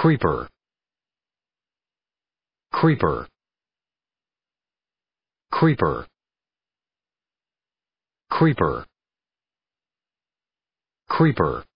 creeper. Creeper. Creeper. Creeper. Creeper.